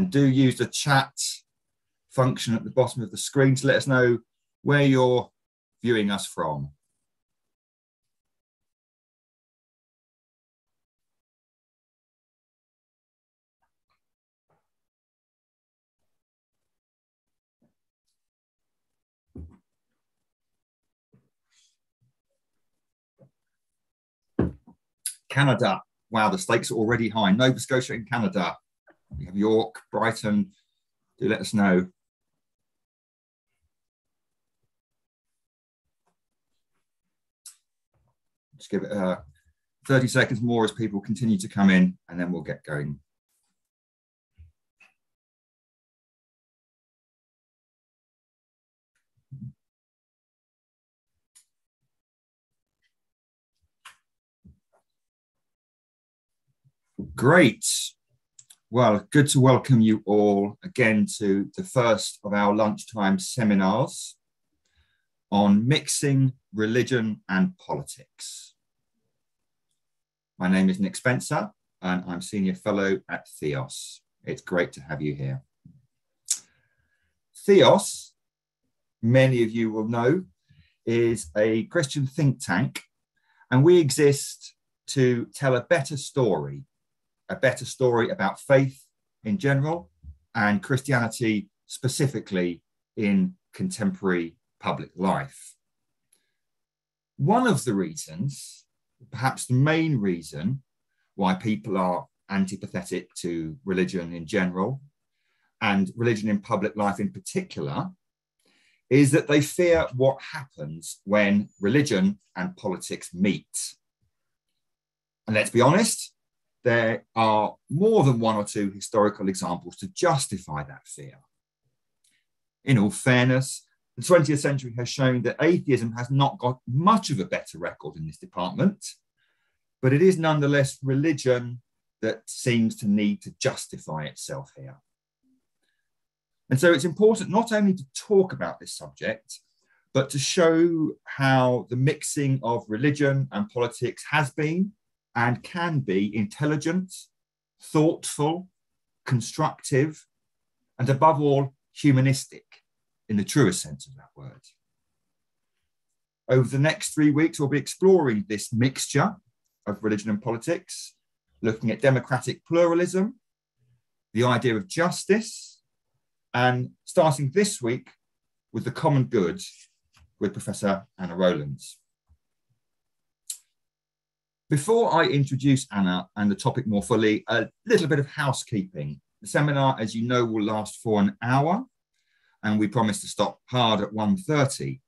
And do use the chat function at the bottom of the screen to let us know where you're viewing us from. Canada. Wow, the stakes are already high. Nova Scotia in Canada. We have York, Brighton. Do let us know. Just give it uh, 30 seconds more as people continue to come in, and then we'll get going. Great. Well, good to welcome you all again to the first of our lunchtime seminars on mixing religion and politics. My name is Nick Spencer and I'm Senior Fellow at Theos. It's great to have you here. Theos, many of you will know, is a Christian think tank and we exist to tell a better story a better story about faith in general and Christianity specifically in contemporary public life. One of the reasons, perhaps the main reason, why people are antipathetic to religion in general and religion in public life in particular is that they fear what happens when religion and politics meet. And let's be honest, there are more than one or two historical examples to justify that fear. In all fairness, the 20th century has shown that atheism has not got much of a better record in this department, but it is nonetheless religion that seems to need to justify itself here. And so it's important not only to talk about this subject, but to show how the mixing of religion and politics has been and can be intelligent, thoughtful, constructive, and above all, humanistic in the truest sense of that word. Over the next three weeks, we'll be exploring this mixture of religion and politics, looking at democratic pluralism, the idea of justice, and starting this week with the common good with Professor Anna Rowlands. Before I introduce Anna and the topic more fully, a little bit of housekeeping. The seminar, as you know, will last for an hour, and we promise to stop hard at 1.30.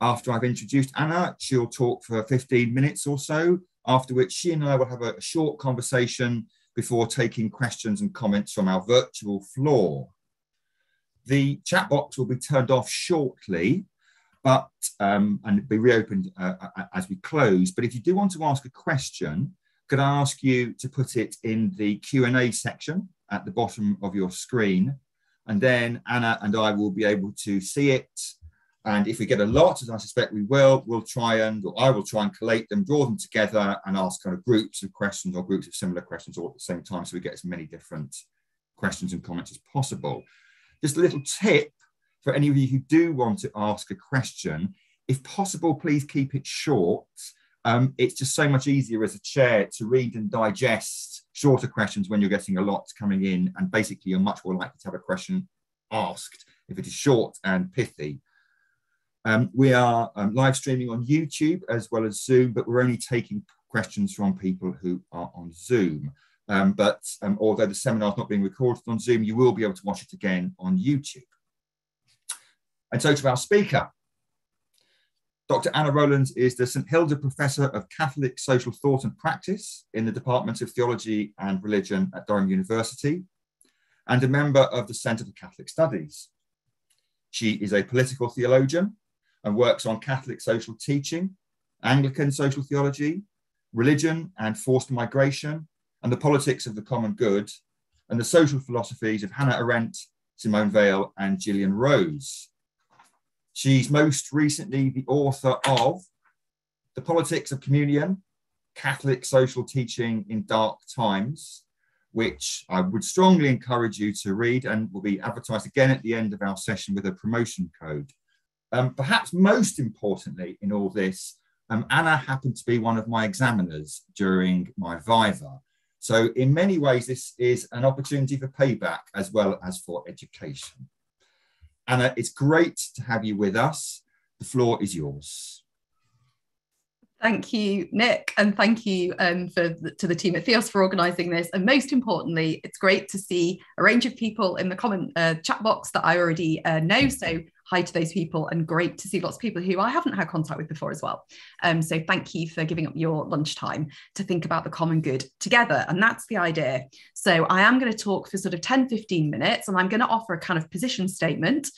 After I've introduced Anna, she'll talk for 15 minutes or so, after which she and I will have a short conversation before taking questions and comments from our virtual floor. The chat box will be turned off shortly, but um, and be reopened uh, as we close. But if you do want to ask a question, could I ask you to put it in the Q&A section at the bottom of your screen? And then Anna and I will be able to see it. And if we get a lot, as I suspect we will, we'll try and, or I will try and collate them, draw them together and ask kind of groups of questions or groups of similar questions all at the same time so we get as many different questions and comments as possible. Just a little tip for any of you who do want to ask a question, if possible, please keep it short. Um, it's just so much easier as a chair to read and digest shorter questions when you're getting a lot coming in, and basically you're much more likely to have a question asked if it is short and pithy. Um, we are um, live streaming on YouTube as well as Zoom, but we're only taking questions from people who are on Zoom. Um, but um, although the seminar is not being recorded on Zoom, you will be able to watch it again on YouTube. And so to our speaker, Dr. Anna Rowlands is the St. Hilda Professor of Catholic Social Thought and Practice in the Department of Theology and Religion at Durham University and a member of the Centre for Catholic Studies. She is a political theologian and works on Catholic social teaching, Anglican social theology, religion and forced migration, and the politics of the common good, and the social philosophies of Hannah Arendt, Simone Weil, and Gillian Rose. She's most recently the author of The Politics of Communion, Catholic Social Teaching in Dark Times, which I would strongly encourage you to read and will be advertised again at the end of our session with a promotion code. Um, perhaps most importantly in all this, um, Anna happened to be one of my examiners during my Viva. So in many ways, this is an opportunity for payback as well as for education. Anna, it's great to have you with us. The floor is yours. Thank you, Nick, and thank you um, for to the team at Theos for organising this. And most importantly, it's great to see a range of people in the comment uh, chat box that I already uh, know. So hi to those people, and great to see lots of people who I haven't had contact with before as well. Um, so thank you for giving up your lunchtime to think about the common good together. And that's the idea. So I am going to talk for sort of 10, 15 minutes, and I'm going to offer a kind of position statement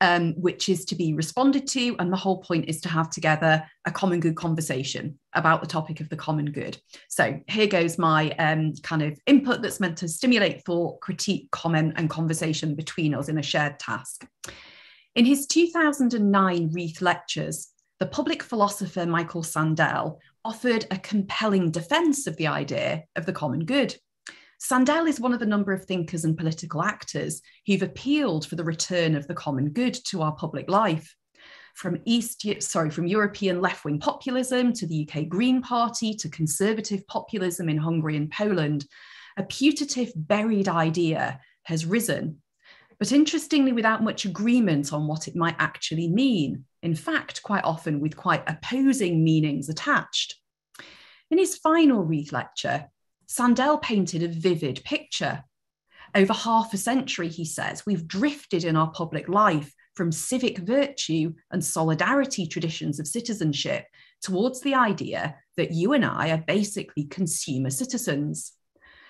um, which is to be responded to. And the whole point is to have together a common good conversation about the topic of the common good. So here goes my um, kind of input that's meant to stimulate thought, critique, comment, and conversation between us in a shared task. In his 2009 Reith Lectures, the public philosopher Michael Sandel offered a compelling defense of the idea of the common good. Sandel is one of the number of thinkers and political actors who've appealed for the return of the common good to our public life. From East, sorry, from European left-wing populism to the UK Green Party to conservative populism in Hungary and Poland, a putative buried idea has risen, but interestingly, without much agreement on what it might actually mean. In fact, quite often with quite opposing meanings attached. In his final Reith lecture, Sandel painted a vivid picture. Over half a century, he says, we've drifted in our public life from civic virtue and solidarity traditions of citizenship towards the idea that you and I are basically consumer citizens.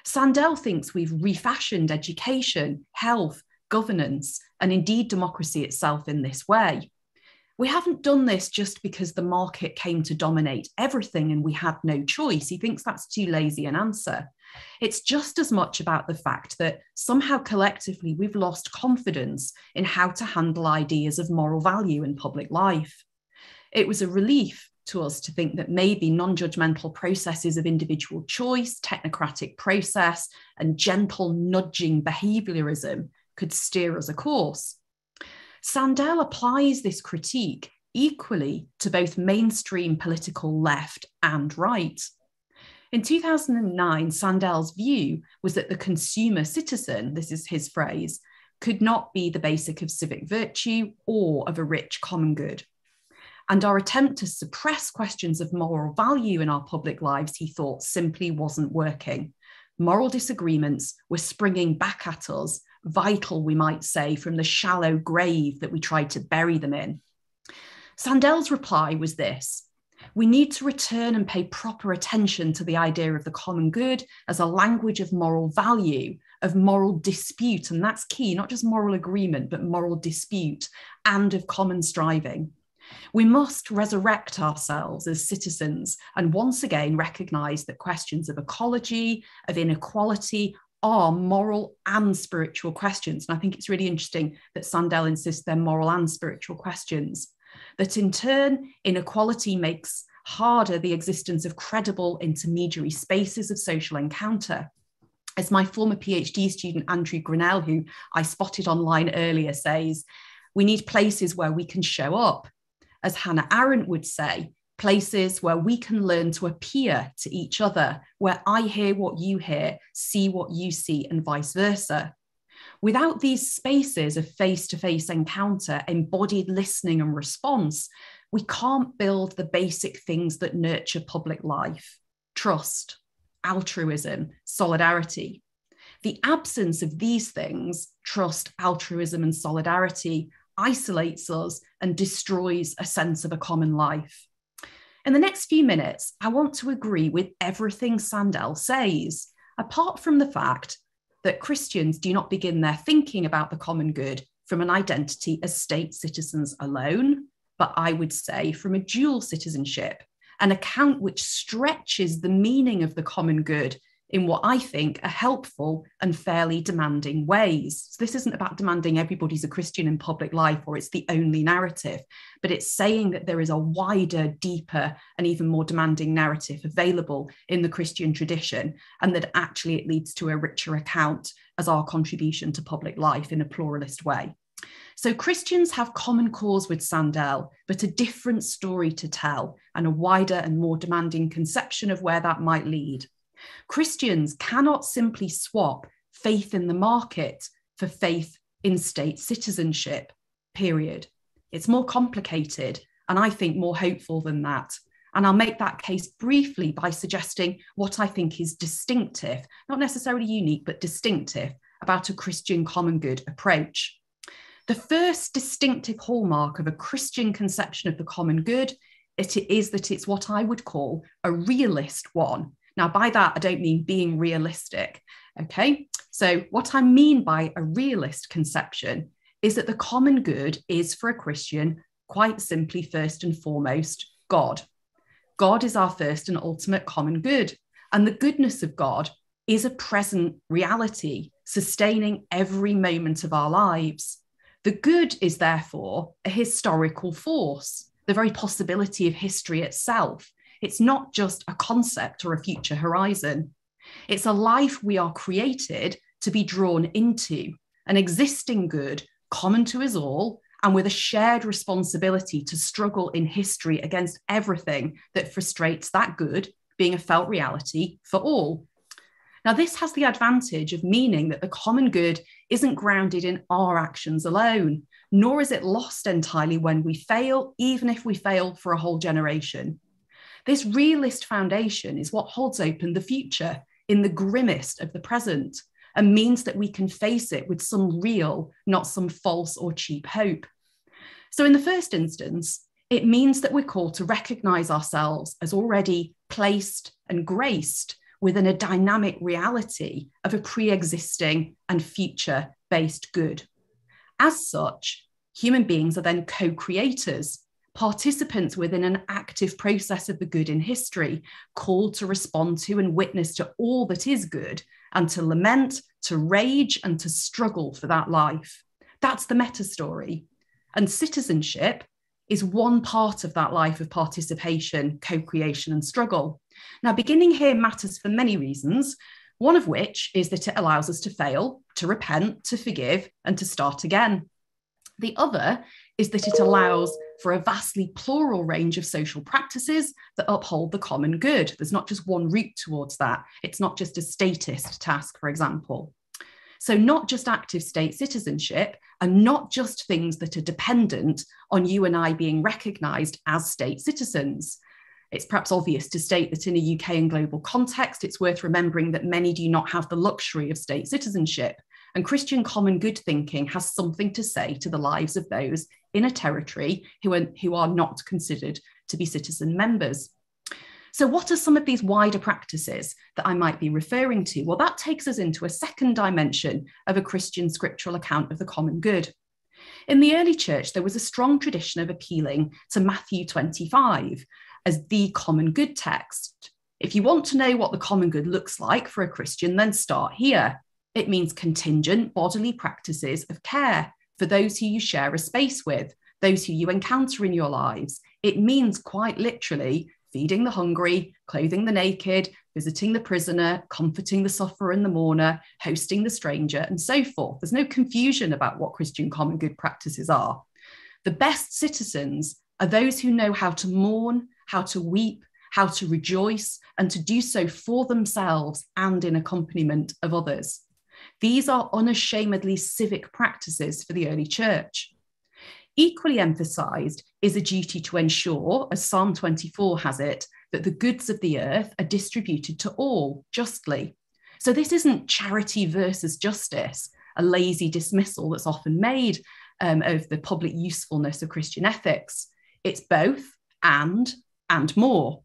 Sandel thinks we've refashioned education, health, governance, and indeed democracy itself in this way. We haven't done this just because the market came to dominate everything and we had no choice. He thinks that's too lazy an answer. It's just as much about the fact that somehow collectively we've lost confidence in how to handle ideas of moral value in public life. It was a relief to us to think that maybe non judgmental processes of individual choice, technocratic process, and gentle nudging behaviorism could steer us a course. Sandel applies this critique equally to both mainstream political left and right. In 2009, Sandel's view was that the consumer citizen, this is his phrase, could not be the basic of civic virtue or of a rich common good. And our attempt to suppress questions of moral value in our public lives, he thought, simply wasn't working. Moral disagreements were springing back at us vital, we might say, from the shallow grave that we tried to bury them in. Sandel's reply was this we need to return and pay proper attention to the idea of the common good as a language of moral value, of moral dispute. And that's key, not just moral agreement, but moral dispute and of common striving. We must resurrect ourselves as citizens and once again recognize that questions of ecology, of inequality, are moral and spiritual questions. And I think it's really interesting that Sandel insists they're moral and spiritual questions. That in turn, inequality makes harder the existence of credible intermediary spaces of social encounter. As my former PhD student Andrew Grinnell, who I spotted online earlier, says, we need places where we can show up. As Hannah Arendt would say, places where we can learn to appear to each other, where I hear what you hear, see what you see, and vice versa. Without these spaces of face to face encounter, embodied listening and response, we can't build the basic things that nurture public life trust, altruism, solidarity. The absence of these things, trust, altruism, and solidarity, isolates us and destroys a sense of a common life. In the next few minutes, I want to agree with everything Sandel says, apart from the fact that Christians do not begin their thinking about the common good from an identity as state citizens alone, but I would say from a dual citizenship, an account which stretches the meaning of the common good in what I think are helpful and fairly demanding ways. So this isn't about demanding everybody's a Christian in public life or it's the only narrative, but it's saying that there is a wider, deeper, and even more demanding narrative available in the Christian tradition, and that actually it leads to a richer account as our contribution to public life in a pluralist way. So Christians have common cause with Sandel, but a different story to tell and a wider and more demanding conception of where that might lead. Christians cannot simply swap faith in the market for faith in state citizenship, period. It's more complicated and I think more hopeful than that. And I'll make that case briefly by suggesting what I think is distinctive, not necessarily unique, but distinctive about a Christian common good approach. The first distinctive hallmark of a Christian conception of the common good it is that it's what I would call a realist one. Now, by that, I don't mean being realistic. Okay. So, what I mean by a realist conception is that the common good is for a Christian, quite simply, first and foremost, God. God is our first and ultimate common good. And the goodness of God is a present reality, sustaining every moment of our lives. The good is therefore a historical force, the very possibility of history itself. It's not just a concept or a future horizon. It's a life we are created to be drawn into, an existing good common to us all, and with a shared responsibility to struggle in history against everything that frustrates that good being a felt reality for all. Now, this has the advantage of meaning that the common good isn't grounded in our actions alone, nor is it lost entirely when we fail, even if we fail for a whole generation. This realist foundation is what holds open the future in the grimmest of the present and means that we can face it with some real, not some false or cheap hope. So, in the first instance, it means that we're called to recognize ourselves as already placed and graced within a dynamic reality of a pre existing and future based good. As such, human beings are then co creators participants within an active process of the good in history, called to respond to and witness to all that is good, and to lament, to rage, and to struggle for that life. That's the meta story. And citizenship is one part of that life of participation, co creation, and struggle. Now, beginning here matters for many reasons, one of which is that it allows us to fail, to repent, to forgive, and to start again. The other is that it allows for a vastly plural range of social practices that uphold the common good. There's not just one route towards that. It's not just a statist task, for example. So, not just active state citizenship and not just things that are dependent on you and I being recognised as state citizens. It's perhaps obvious to state that in a UK and global context, it's worth remembering that many do not have the luxury of state citizenship. And Christian common good thinking has something to say to the lives of those in a territory who are, who are not considered to be citizen members. So, what are some of these wider practices that I might be referring to? Well, that takes us into a second dimension of a Christian scriptural account of the common good. In the early church, there was a strong tradition of appealing to Matthew 25 as the common good text. If you want to know what the common good looks like for a Christian, then start here. It means contingent bodily practices of care for those who you share a space with, those who you encounter in your lives. It means quite literally feeding the hungry, clothing the naked, visiting the prisoner, comforting the sufferer and the mourner, hosting the stranger, and so forth. There's no confusion about what Christian common good practices are. The best citizens are those who know how to mourn, how to weep, how to rejoice, and to do so for themselves and in accompaniment of others. These are unashamedly civic practices for the early church. Equally emphasized is a duty to ensure, as Psalm 24 has it, that the goods of the earth are distributed to all justly. So this isn't charity versus justice, a lazy dismissal that's often made um, of the public usefulness of Christian ethics. It's both and and more.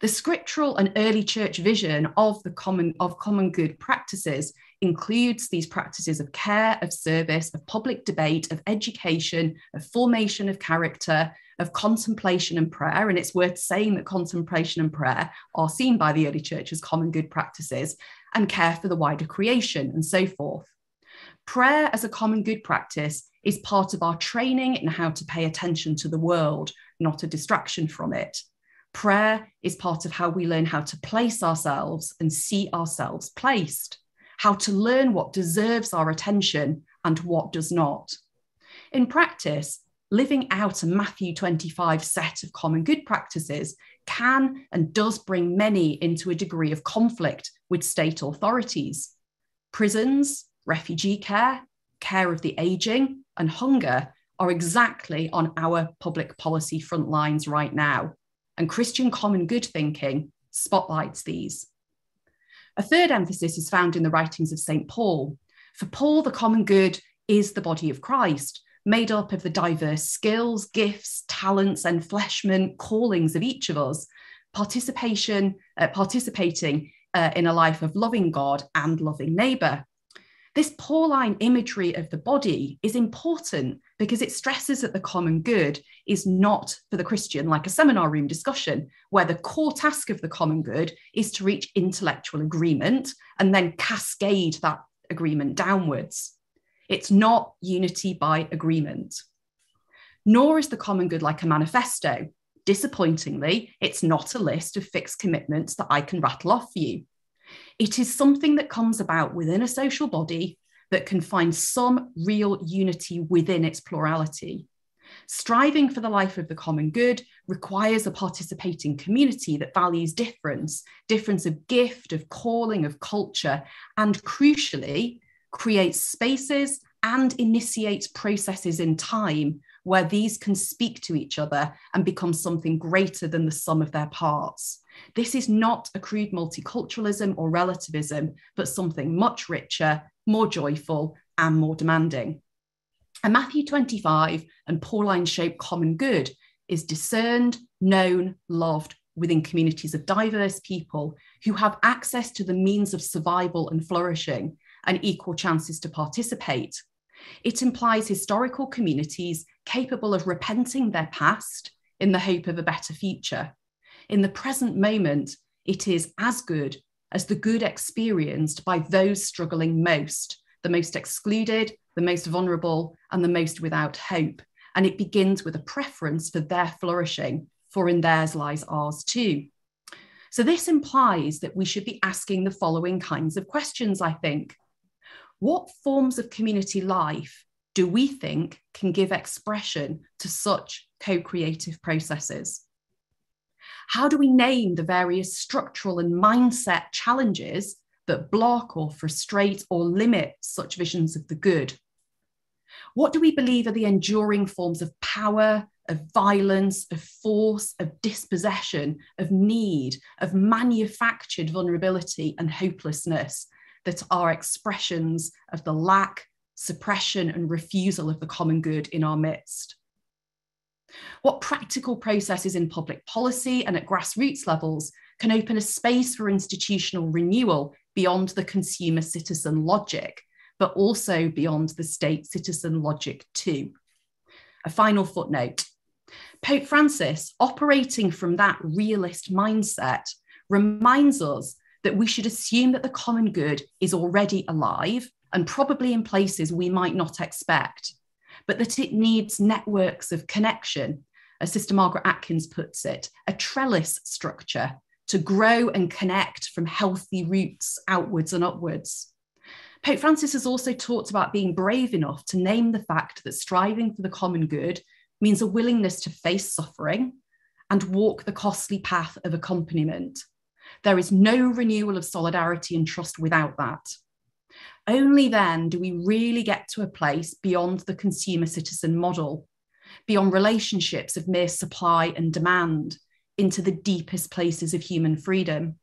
The scriptural and early church vision of the common of common good practices includes these practices of care, of service, of public debate, of education, of formation of character, of contemplation and prayer. And it's worth saying that contemplation and prayer are seen by the early church as common good practices and care for the wider creation and so forth. Prayer as a common good practice is part of our training in how to pay attention to the world, not a distraction from it. Prayer is part of how we learn how to place ourselves and see ourselves placed, how to learn what deserves our attention and what does not. In practice, living out a Matthew 25 set of common good practices can and does bring many into a degree of conflict with state authorities. Prisons, refugee care, care of the aging, and hunger are exactly on our public policy front lines right now. And Christian common good thinking spotlights these. A third emphasis is found in the writings of St. Paul. For Paul, the common good is the body of Christ, made up of the diverse skills, gifts, talents, and fleshman callings of each of us, participation, uh, participating uh, in a life of loving God and loving neighbour. This Pauline imagery of the body is important because it stresses that the common good is not for the Christian like a seminar room discussion, where the core task of the common good is to reach intellectual agreement and then cascade that agreement downwards. It's not unity by agreement. Nor is the common good like a manifesto. Disappointingly, it's not a list of fixed commitments that I can rattle off for you. It is something that comes about within a social body that can find some real unity within its plurality. Striving for the life of the common good requires a participating community that values difference, difference of gift, of calling, of culture, and crucially, creates spaces and initiates processes in time where these can speak to each other and become something greater than the sum of their parts. This is not a crude multiculturalism or relativism, but something much richer, more joyful, and more demanding. A Matthew 25 and Pauline shaped common good is discerned, known, loved within communities of diverse people who have access to the means of survival and flourishing and equal chances to participate. It implies historical communities capable of repenting their past in the hope of a better future. In the present moment, it is as good as the good experienced by those struggling most, the most excluded, the most vulnerable, and the most without hope. And it begins with a preference for their flourishing, for in theirs lies ours too. So, this implies that we should be asking the following kinds of questions, I think. What forms of community life do we think can give expression to such co creative processes? How do we name the various structural and mindset challenges that block or frustrate or limit such visions of the good? What do we believe are the enduring forms of power, of violence, of force, of dispossession, of need, of manufactured vulnerability and hopelessness that are expressions of the lack, suppression, and refusal of the common good in our midst. What practical processes in public policy and at grassroots levels can open a space for institutional renewal beyond the consumer citizen logic, but also beyond the state citizen logic too? A final footnote Pope Francis, operating from that realist mindset, reminds us that we should assume that the common good is already alive and probably in places we might not expect, but that it needs networks of connection, as Sister Margaret Atkins puts it, a trellis structure to grow and connect from healthy roots outwards and upwards. Pope Francis has also talked about being brave enough to name the fact that striving for the common good means a willingness to face suffering and walk the costly path of accompaniment there is no renewal of solidarity and trust without that. Only then do we really get to a place beyond the consumer citizen model, beyond relationships of mere supply and demand, into the deepest places of human freedom.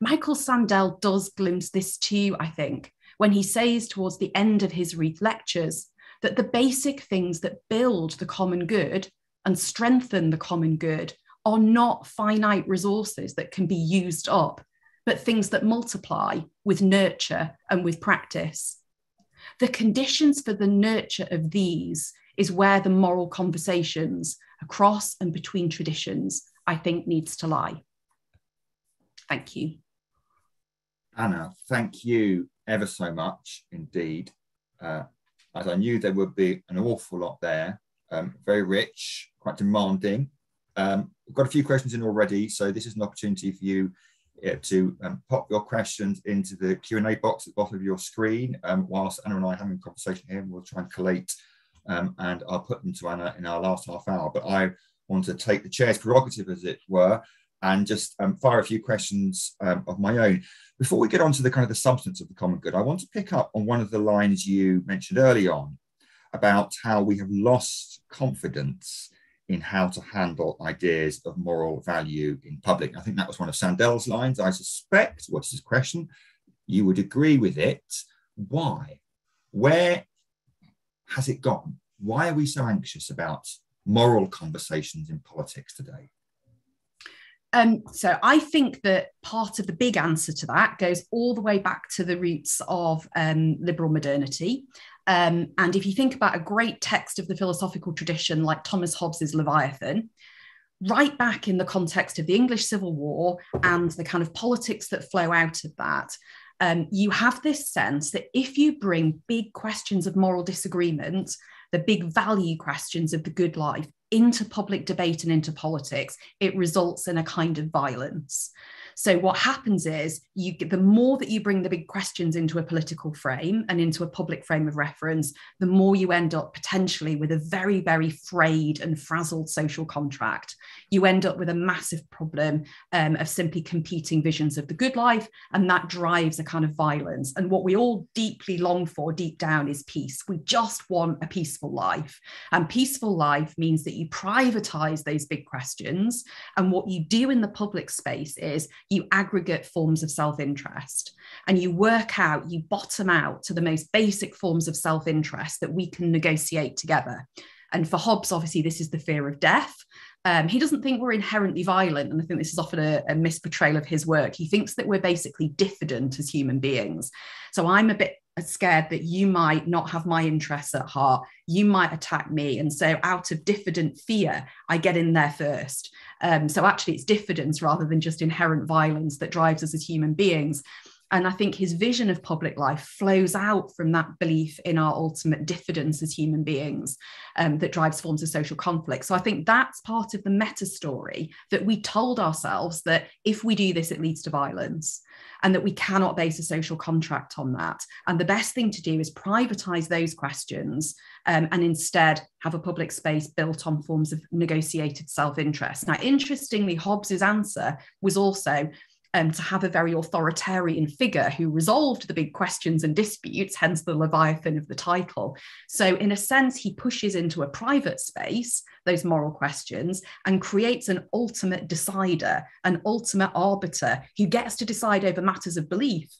Michael Sandel does glimpse this too, I think, when he says towards the end of his Reith lectures that the basic things that build the common good and strengthen the common good are not finite resources that can be used up, but things that multiply with nurture and with practice. The conditions for the nurture of these is where the moral conversations across and between traditions, I think needs to lie. Thank you. Anna, thank you ever so much indeed. Uh, as I knew there would be an awful lot there, um, very rich, quite demanding. Um, we've got a few questions in already, so this is an opportunity for you uh, to um, pop your questions into the Q&A box at the bottom of your screen. Um, whilst Anna and I are having a conversation here, we'll try and collate um, and I'll put them to Anna in our last half hour. But I want to take the chair's prerogative, as it were, and just um, fire a few questions um, of my own. Before we get on to the kind of the substance of the common good, I want to pick up on one of the lines you mentioned early on about how we have lost confidence in how to handle ideas of moral value in public. I think that was one of Sandel's lines. I suspect, what's his question? You would agree with it. Why? Where has it gone? Why are we so anxious about moral conversations in politics today? Um, so I think that part of the big answer to that goes all the way back to the roots of um, liberal modernity. Um, and if you think about a great text of the philosophical tradition like Thomas Hobbes's Leviathan, right back in the context of the English Civil War and the kind of politics that flow out of that, um, you have this sense that if you bring big questions of moral disagreement, the big value questions of the good life into public debate and into politics, it results in a kind of violence. So what happens is you get the more that you bring the big questions into a political frame and into a public frame of reference, the more you end up potentially with a very, very frayed and frazzled social contract. You end up with a massive problem um, of simply competing visions of the good life, and that drives a kind of violence. And what we all deeply long for deep down is peace. We just want a peaceful life. And peaceful life means that you privatize those big questions. And what you do in the public space is you aggregate forms of self interest and you work out, you bottom out to the most basic forms of self interest that we can negotiate together. And for Hobbes, obviously, this is the fear of death. Um, he doesn't think we're inherently violent. And I think this is often a, a misportrayal of his work. He thinks that we're basically diffident as human beings. So I'm a bit scared that you might not have my interests at heart. You might attack me. And so, out of diffident fear, I get in there first. Um, so, actually, it's diffidence rather than just inherent violence that drives us as human beings. And I think his vision of public life flows out from that belief in our ultimate diffidence as human beings um, that drives forms of social conflict. So I think that's part of the meta story that we told ourselves that if we do this, it leads to violence and that we cannot base a social contract on that. And the best thing to do is privatize those questions um, and instead have a public space built on forms of negotiated self interest. Now, interestingly, Hobbes's answer was also um, to have a very authoritarian figure who resolved the big questions and disputes, hence the Leviathan of the title. So, in a sense, he pushes into a private space those moral questions and creates an ultimate decider, an ultimate arbiter who gets to decide over matters of belief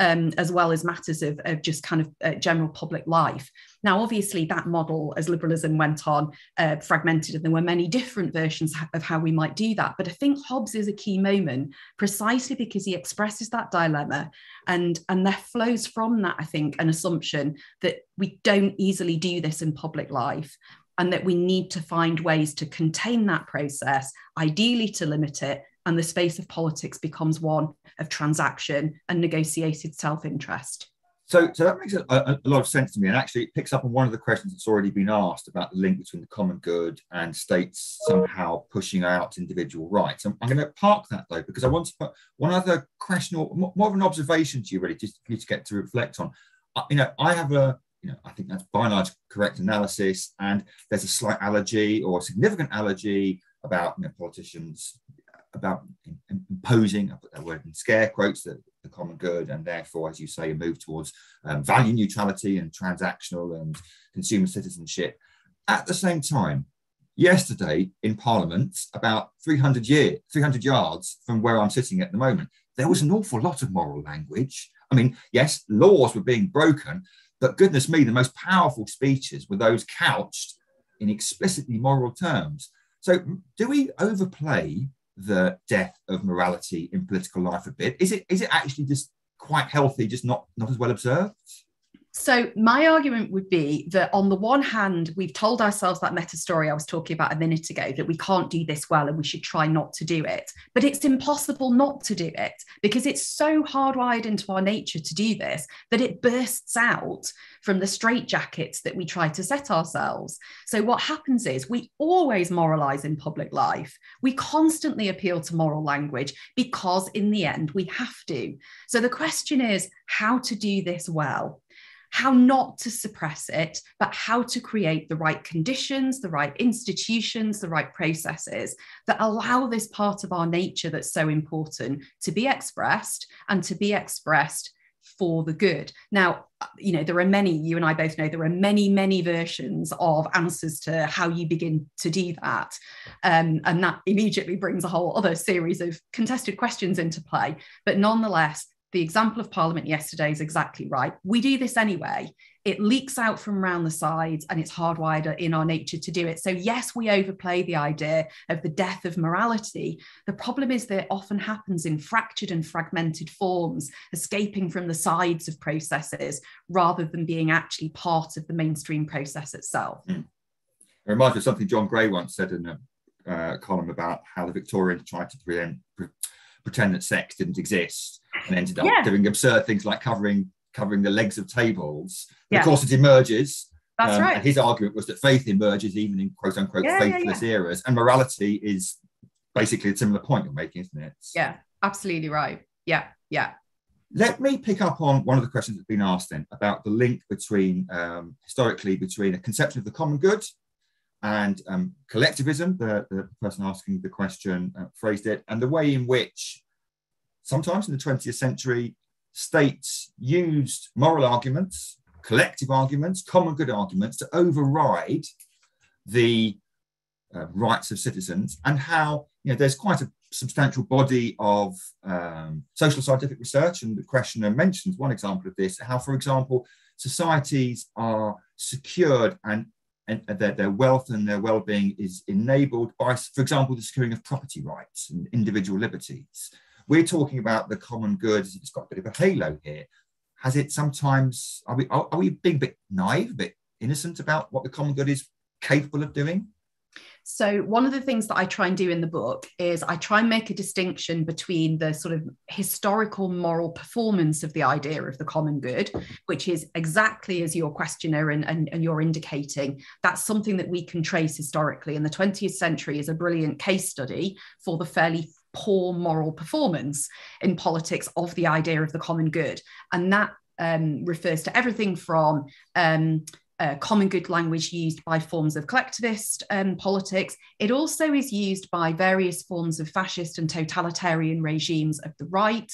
um, as well as matters of, of just kind of uh, general public life. Now, obviously, that model, as liberalism went on, uh, fragmented, and there were many different versions of how we might do that. But I think Hobbes is a key moment precisely because he expresses that dilemma, and and there flows from that, I think, an assumption that we don't easily do this in public life, and that we need to find ways to contain that process, ideally to limit it, and the space of politics becomes one of transaction and negotiated self interest. So, so that makes a, a, lot of sense to me, and actually it picks up on one of the questions that's already been asked about the link between the common good and states somehow pushing out individual rights. I'm, I'm going to park that though because I want to put one other question or more of an observation to you, really, just for you to get to reflect on. Uh, you know, I have a, you know, I think that's by and large correct analysis, and there's a slight allergy or significant allergy about you know, politicians about imposing, I put that word in scare quotes, the, the common good, and therefore, as you say, a move towards um, value neutrality and transactional and consumer citizenship. At the same time, yesterday in Parliament, about 300, year, 300 yards from where I'm sitting at the moment, there was an awful lot of moral language. I mean, yes, laws were being broken, but goodness me, the most powerful speeches were those couched in explicitly moral terms. So, do we overplay the death of morality in political life a bit? Is it is it actually just quite healthy, just not not as well observed? So, my argument would be that on the one hand, we've told ourselves that meta story I was talking about a minute ago that we can't do this well and we should try not to do it. But it's impossible not to do it because it's so hardwired into our nature to do this that it bursts out from the straitjackets that we try to set ourselves. So, what happens is we always moralize in public life. We constantly appeal to moral language because, in the end, we have to. So, the question is how to do this well how not to suppress it, but how to create the right conditions, the right institutions, the right processes that allow this part of our nature that's so important to be expressed and to be expressed for the good. Now, you know, there are many, you and I both know there are many, many versions of answers to how you begin to do that. Um, and that immediately brings a whole other series of contested questions into play. But nonetheless, the example of Parliament yesterday is exactly right. We do this anyway. It leaks out from around the sides and it's hardwired in our nature to do it. So, yes, we overplay the idea of the death of morality. The problem is that it often happens in fractured and fragmented forms, escaping from the sides of processes rather than being actually part of the mainstream process itself. Mm. It reminds me of something John Gray once said in a uh, column about how the Victorians tried to pre- pretend that sex didn't exist and ended up yeah. doing absurd things like covering covering the legs of tables. Yeah. Of course, it emerges. That's um, right. his argument was that faith emerges even in quote unquote yeah, faithless eras, and morality is basically a similar point you're making, isn't it? Yeah, absolutely right. Yeah, yeah. Let me pick up on one of the questions that's been asked then about the link between um, historically between a conception of the common good and um, collectivism. The, the, person asking the question uh, phrased it, and the way in which sometimes in the 20th century, states used moral arguments, collective arguments, common good arguments to override the uh, rights of citizens, and how you know there's quite a substantial body of um, social scientific research, and the questioner mentions one example of this: how, for example, societies are secured and and their, their wealth and their well-being is enabled by, for example, the securing of property rights and individual liberties. We're talking about the common good it's got a bit of a halo here. Has it sometimes, are we, are, are we being a bit naive, a bit innocent about what the common good is capable of doing? So, one of the things that I try and do in the book is I try and make a distinction between the sort of historical moral performance of the idea of the common good, which is exactly as your questioner and, and, and you're indicating. That's something that we can trace historically. And the 20th century is a brilliant case study for the fairly poor moral performance in politics of the idea of the common good. And that um, refers to everything from um, common good language used by forms of collectivist um, politics. It also is used by various forms of fascist and totalitarian regimes of the right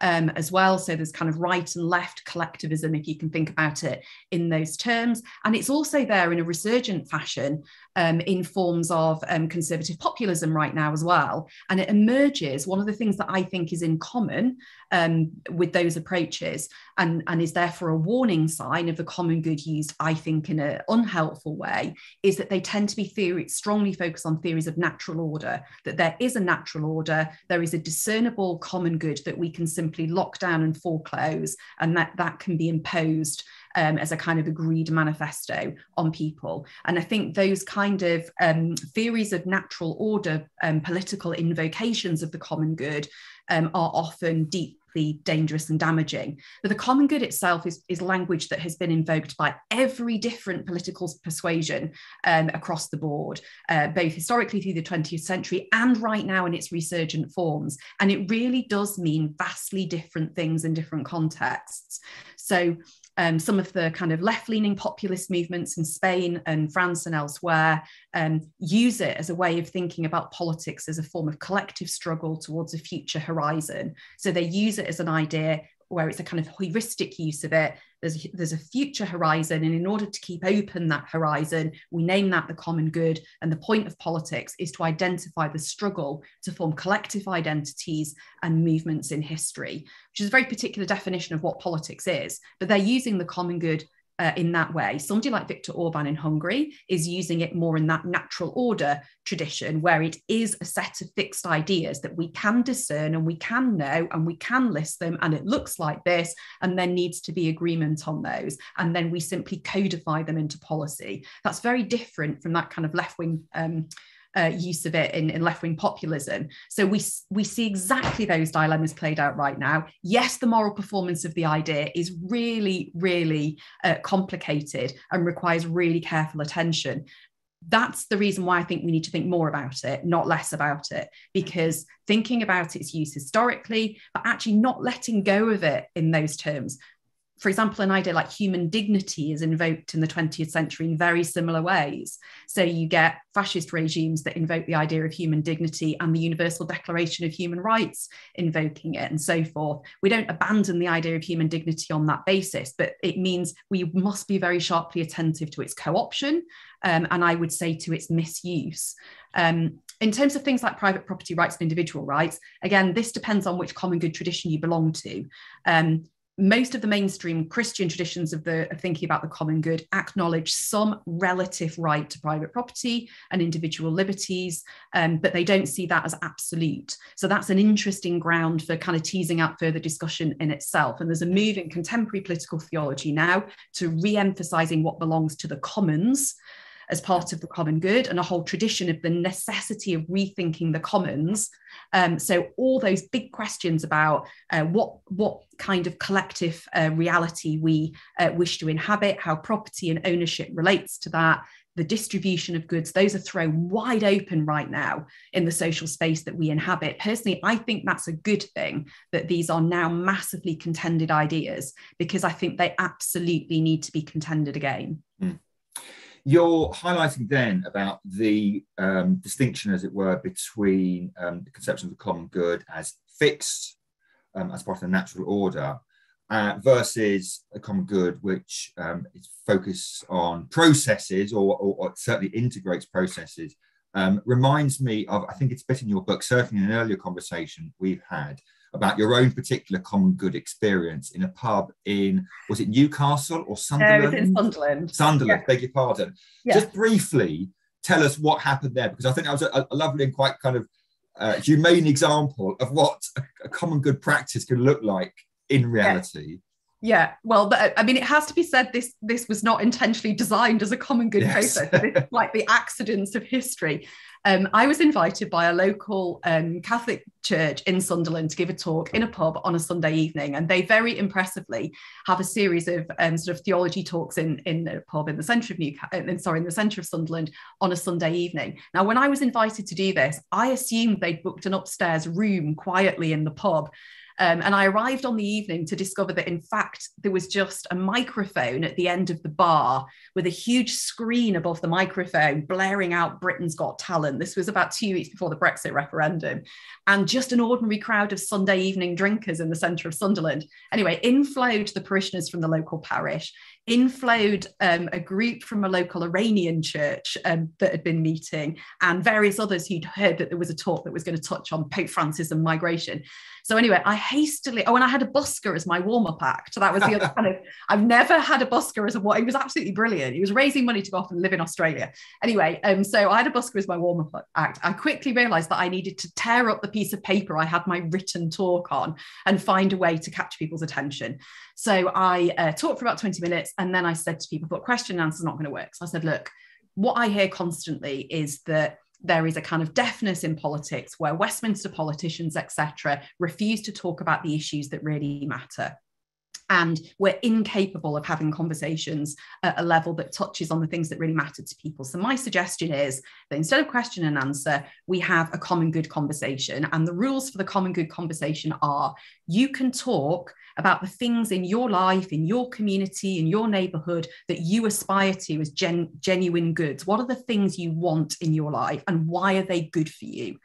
um, as well. So there's kind of right and left collectivism, if you can think about it in those terms. And it's also there in a resurgent fashion um, in forms of um, conservative populism right now as well. And it emerges, one of the things that I think is in common um, with those approaches and, and is therefore a warning sign of the common good used, I think, in an unhelpful way, is that they tend to be theory, strongly focused on theories of natural order, that there is a natural order, there is a discernible common good that we can simply lock down and foreclose, and that that can be imposed um, as a kind of agreed manifesto on people. And I think those kind of um, theories of natural order, um, political invocations of the common good um, are often deep dangerous and damaging. But the common good itself is, is language that has been invoked by every different political persuasion um, across the board, uh, both historically through the 20th century and right now in its resurgent forms. And it really does mean vastly different things in different contexts. So um, some of the kind of left leaning populist movements in Spain and France and elsewhere um, use it as a way of thinking about politics as a form of collective struggle towards a future horizon. So they use it as an idea where it's a kind of heuristic use of it. There's, there's a future horizon, and in order to keep open that horizon, we name that the common good. And the point of politics is to identify the struggle to form collective identities and movements in history, which is a very particular definition of what politics is. But they're using the common good uh, in that way. Somebody like Viktor Orban in Hungary is using it more in that natural order tradition, where it is a set of fixed ideas that we can discern and we can know and we can list them, and it looks like this, and there needs to be agreement on those. And then we simply codify them into policy. That's very different from that kind of left wing. Um, uh, use of it in, in left-wing populism. So we we see exactly those dilemmas played out right now. Yes, the moral performance of the idea is really, really uh, complicated and requires really careful attention. That's the reason why I think we need to think more about it, not less about it, because thinking about its use historically, but actually not letting go of it in those terms for example, an idea like human dignity is invoked in the 20th century in very similar ways. So you get fascist regimes that invoke the idea of human dignity and the Universal Declaration of Human Rights invoking it and so forth. We don't abandon the idea of human dignity on that basis, but it means we must be very sharply attentive to its co option um, and I would say to its misuse. Um, in terms of things like private property rights and individual rights, again, this depends on which common good tradition you belong to. Um, most of the mainstream Christian traditions of the of thinking about the common good acknowledge some relative right to private property and individual liberties, um, but they don't see that as absolute. So that's an interesting ground for kind of teasing out further discussion in itself. And there's a move in contemporary political theology now to re-emphasizing what belongs to the commons as part of the common good and a whole tradition of the necessity of rethinking the commons. Um, so all those big questions about uh, what what kind of collective uh, reality we uh, wish to inhabit, how property and ownership relates to that, the distribution of goods, those are thrown wide open right now in the social space that we inhabit. Personally, I think that's a good thing that these are now massively contended ideas because I think they absolutely need to be contended again. Mm. You're highlighting then about the um, distinction, as it were, between um, the conception of the common good as fixed, um, as part of the natural order, uh, versus a common good which um, is focused on processes or, or, or certainly integrates processes. Um, reminds me of, I think it's a bit in your book, certainly in an earlier conversation we've had, about your own particular common good experience in a pub in was it Newcastle or Sunderland? No, in Sunderland. Sunderland, yeah. beg your pardon. Yeah. Just briefly tell us what happened there because I think that was a, a lovely and quite kind of uh, humane example of what a, a, common good practice can look like in reality. Yeah. yeah. well, I mean, it has to be said this this was not intentionally designed as a common good yes. process. It's like the accidents of history um, I was invited by a local um, Catholic church in Sunderland to give a talk in a pub on a Sunday evening, and they very impressively have a series of um, sort of theology talks in in a pub in the centre of Newcastle, uh, sorry, in the centre of Sunderland on a Sunday evening. Now, when I was invited to do this, I assumed they'd booked an upstairs room quietly in the pub. Um, and I arrived on the evening to discover that, in fact, there was just a microphone at the end of the bar with a huge screen above the microphone blaring out Britain's Got Talent. This was about two weeks before the Brexit referendum, and just an ordinary crowd of Sunday evening drinkers in the centre of Sunderland. Anyway, inflowed the parishioners from the local parish inflowed um, a group from a local Iranian church um, that had been meeting and various others who'd heard that there was a talk that was going to touch on Pope Francis and migration. So anyway, I hastily, oh, and I had a busker as my warm-up act. So that was the other kind of, I've never had a busker as a what he was absolutely brilliant. He was raising money to go off and live in Australia. Anyway, um, so I had a busker as my warm-up act. I quickly realized that I needed to tear up the piece of paper I had my written talk on and find a way to catch people's attention. So I uh, talked for about 20 minutes and then I said to people, but question and answer is not going to work. So I said, look, what I hear constantly is that there is a kind of deafness in politics where Westminster politicians, etc., refuse to talk about the issues that really matter and we're incapable of having conversations at a level that touches on the things that really matter to people. So, my suggestion is that instead of question and answer, we have a common good conversation. And the rules for the common good conversation are you can talk about the things in your life, in your community, in your neighborhood that you aspire to as gen- genuine goods. What are the things you want in your life and why are they good for you?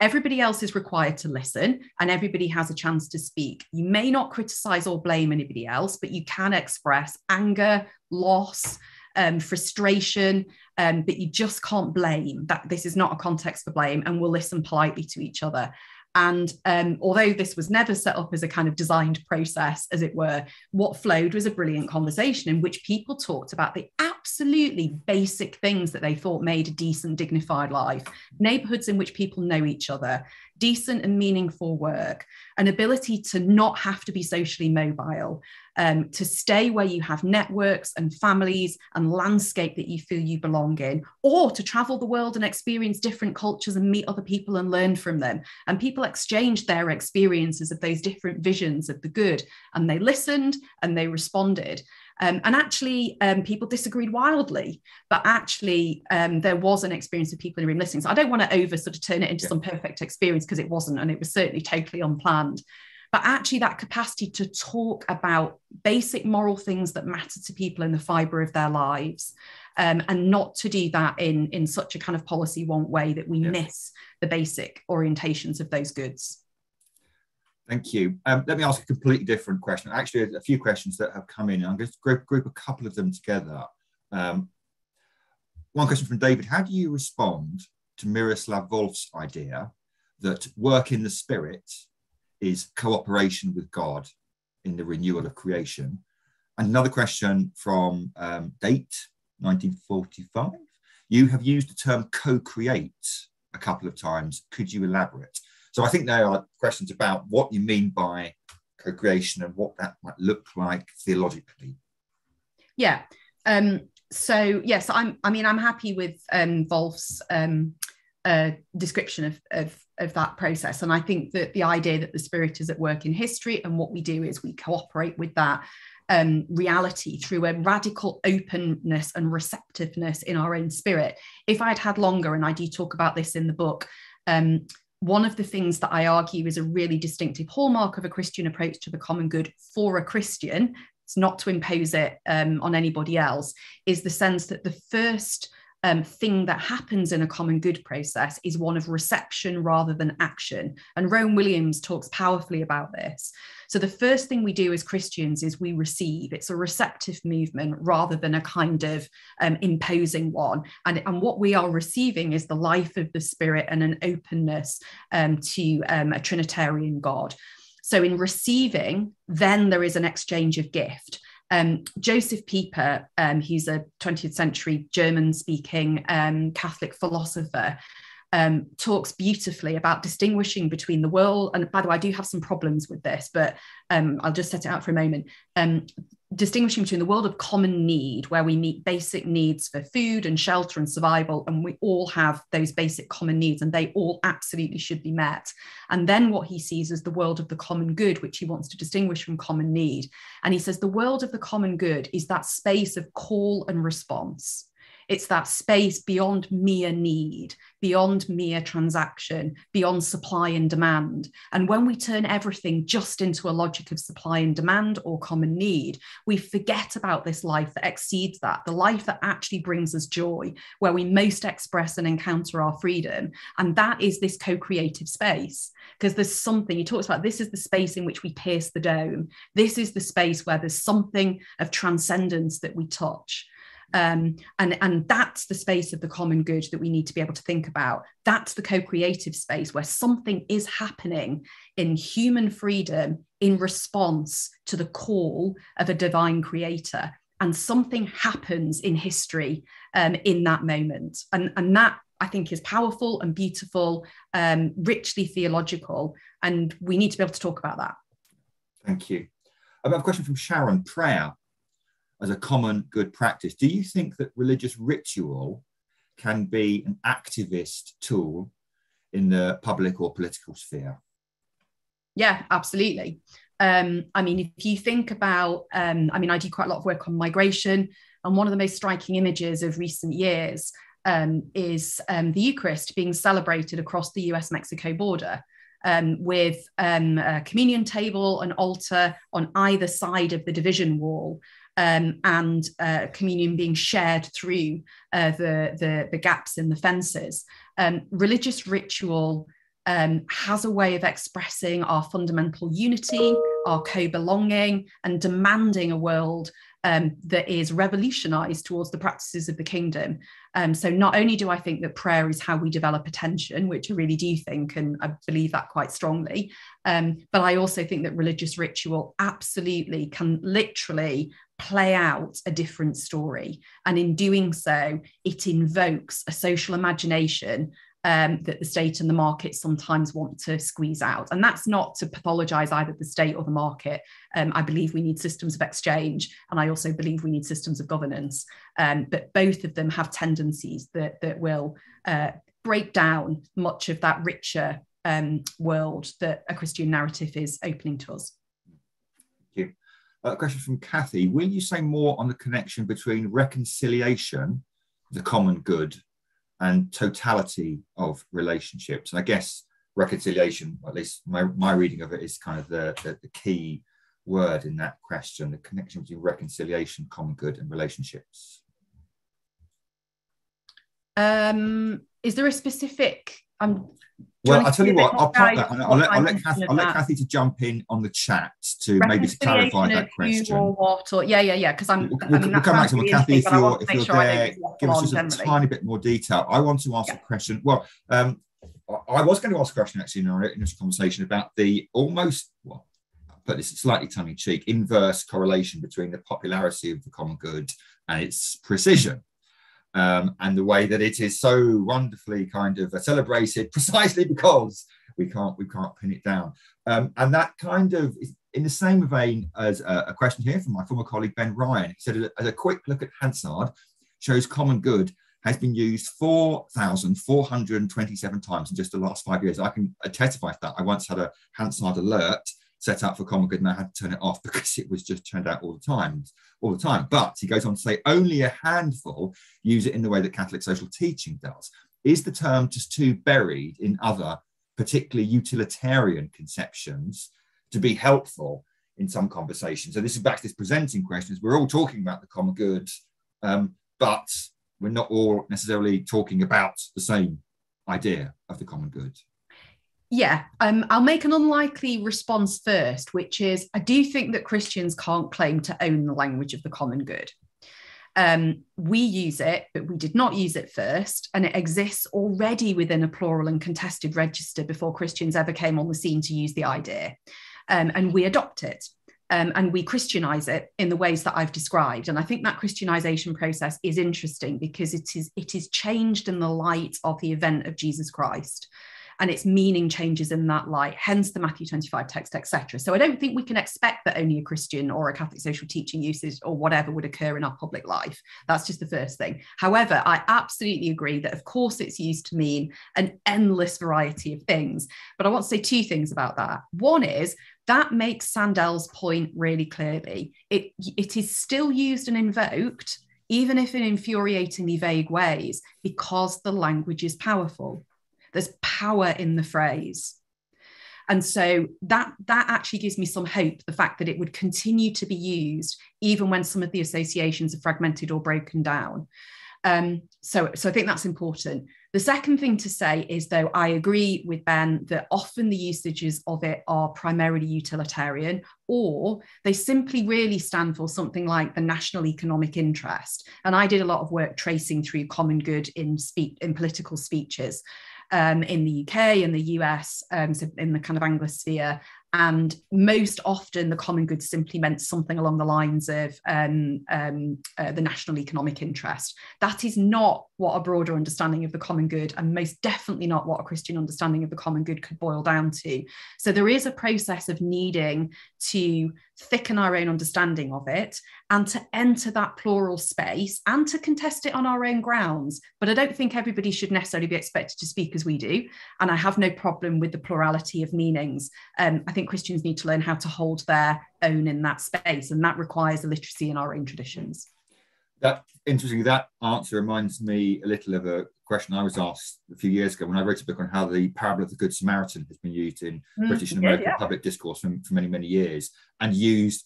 Everybody else is required to listen and everybody has a chance to speak. You may not criticize or blame anybody else, but you can express anger, loss, um, frustration, um, but you just can't blame that this is not a context for blame and we'll listen politely to each other. And um, although this was never set up as a kind of designed process, as it were, what flowed was a brilliant conversation in which people talked about the absolutely basic things that they thought made a decent, dignified life, neighborhoods in which people know each other, decent and meaningful work, an ability to not have to be socially mobile, um, to stay where you have networks and families and landscape that you feel you belong in, or to travel the world and experience different cultures and meet other people and learn from them. And people exchanged their experiences of those different visions of the good, and they listened and they responded. Um, and actually, um, people disagreed wildly, but actually, um, there was an experience of people in the room listening. So I don't want to over sort of turn it into yeah. some perfect experience because it wasn't, and it was certainly totally unplanned but actually that capacity to talk about basic moral things that matter to people in the fiber of their lives um, and not to do that in in such a kind of policy want way that we yeah. miss the basic orientations of those goods Thank you. Um, let me ask a completely different question. Actually, a few questions that have come in. I'm going to group, group a couple of them together. Um, one question from David How do you respond to Miroslav Volf's idea that work in the spirit is cooperation with God in the renewal of creation. And another question from um, date 1945. You have used the term co create a couple of times. Could you elaborate? So I think there are questions about what you mean by co creation and what that might look like theologically. Yeah. Um, so yes, I'm. I mean, I'm happy with um, Volf's um, uh, description of, of of that process. And I think that the idea that the spirit is at work in history and what we do is we cooperate with that um, reality through a radical openness and receptiveness in our own spirit. If I'd had longer, and I do talk about this in the book, um, one of the things that I argue is a really distinctive hallmark of a Christian approach to the common good for a Christian, it's not to impose it um, on anybody else, is the sense that the first um, thing that happens in a common good process is one of reception rather than action. And Rowan Williams talks powerfully about this. So, the first thing we do as Christians is we receive. It's a receptive movement rather than a kind of um, imposing one. And, and what we are receiving is the life of the Spirit and an openness um, to um, a Trinitarian God. So, in receiving, then there is an exchange of gift. Um, Josef Pieper, um, he's a 20th century German speaking um, Catholic philosopher, um, talks beautifully about distinguishing between the world. And by the way, I do have some problems with this, but um, I'll just set it out for a moment. Um, distinguishing between the world of common need, where we meet basic needs for food and shelter and survival, and we all have those basic common needs, and they all absolutely should be met. And then what he sees as the world of the common good, which he wants to distinguish from common need. And he says the world of the common good is that space of call and response it's that space beyond mere need, beyond mere transaction, beyond supply and demand. And when we turn everything just into a logic of supply and demand or common need, we forget about this life that exceeds that, the life that actually brings us joy, where we most express and encounter our freedom. And that is this co creative space. Because there's something, he talks about this is the space in which we pierce the dome. This is the space where there's something of transcendence that we touch. Um, and, and that's the space of the common good that we need to be able to think about. That's the co creative space where something is happening in human freedom in response to the call of a divine creator. And something happens in history um, in that moment. And, and that I think is powerful and beautiful, um, richly theological, and we need to be able to talk about that. Thank you. I have got a question from Sharon. Prayer as a common good practice. Do you think that religious ritual can be an activist tool in the public or political sphere? Yeah, absolutely. Um, I mean, if you think about, um, I mean, I do quite a lot of work on migration, and one of the most striking images of recent years um, is um, the Eucharist being celebrated across the US Mexico border. Um, with um, a communion table, an altar on either side of the division wall, um, and uh, communion being shared through uh, the, the, the, gaps in the fences. Um, religious ritual um, has a way of expressing our fundamental unity, our co belonging, and demanding a world um, that is revolutionized towards the practices of the kingdom. Um, so not only do I think that prayer is how we develop attention, which I really do think, and I believe that quite strongly, um, but I also think that religious ritual absolutely can literally play out a different story. And in doing so, it invokes a social imagination um, that the state and the market sometimes want to squeeze out. And that's not to pathologize either the state or the market. Um, I believe we need systems of exchange, and I also believe we need systems of governance. Um, but both of them have tendencies that, that will uh, break down much of that richer um, world that a Christian narrative is opening to us. Thank you. A question from Kathy Will you say more on the connection between reconciliation, the common good, and totality of relationships. And I guess reconciliation, at least my, my reading of it, is kind of the, the, the key word in that question the connection between reconciliation, common good, and relationships. Um, is there a specific? I'm well, I'll tell you what, I'll pop that. I'll, let, I'll, let, Kathy, I'll let Kathy to jump in on the chat to maybe to clarify that question. Or what, or, yeah, yeah, yeah. Because I'm. We'll, I mean, we'll come back to it. Kathy, if you're, if you're sure there, give us just generally. a tiny bit more detail. I want to ask yeah. a question. Well, um, I was going to ask a question actually in our initial conversation about the almost, well, but this is slightly tongue in cheek, inverse correlation between the popularity of the common good and its precision um, and the way that it is so wonderfully kind of celebrated precisely because we can't we can't pin it down. Um, and that kind of is in the same vein as a, a, question here from my former colleague Ben Ryan. He said, as a quick look at Hansard shows common good has been used 4,427 times in just the last five years. I can testify to that. I once had a Hansard alert set up for common good and I had to turn it off because it was just turned out all the time, all the time. But he goes on to say only a handful use it in the way that Catholic social teaching does. Is the term just too buried in other, particularly utilitarian conceptions to be helpful in some conversations? So this is back to this presenting questions. We're all talking about the common good, um, but we're not all necessarily talking about the same idea of the common good. Yeah, um, I'll make an unlikely response first, which is I do think that Christians can't claim to own the language of the common good. Um, we use it, but we did not use it first, and it exists already within a plural and contested register before Christians ever came on the scene to use the idea. Um, and we adopt it. Um, and we Christianize it in the ways that I've described. And I think that Christianization process is interesting because it is it is changed in the light of the event of Jesus Christ and its meaning changes in that light, hence the Matthew 25 text, etc. So I don't think we can expect that only a Christian or a Catholic social teaching usage or whatever would occur in our public life. That's just the first thing. However, I absolutely agree that, of course, it's used to mean an endless variety of things. But I want to say two things about that. One is that makes Sandel's point really clearly. It, it is still used and invoked, even if in infuriatingly vague ways, because the language is powerful. There's power in the phrase. And so that that actually gives me some hope, the fact that it would continue to be used even when some of the associations are fragmented or broken down. Um, so, so I think that's important. The second thing to say is, though, I agree with Ben that often the usages of it are primarily utilitarian, or they simply really stand for something like the national economic interest. And I did a lot of work tracing through common good in speech in political speeches um, in the UK and the US, um, so in the kind of Anglosphere, and most often, the common good simply meant something along the lines of um, um, uh, the national economic interest. That is not what a broader understanding of the common good, and most definitely not what a Christian understanding of the common good could boil down to. So, there is a process of needing to thicken our own understanding of it and to enter that plural space and to contest it on our own grounds. But I don't think everybody should necessarily be expected to speak as we do. And I have no problem with the plurality of meanings. Um, I think Christians need to learn how to hold their own in that space, and that requires a literacy in our own traditions. That interesting. That answer reminds me a little of a question I was asked a few years ago when I wrote a book on how the parable of the Good Samaritan has been used in mm, British and American yeah, yeah. public discourse for, for many, many years and used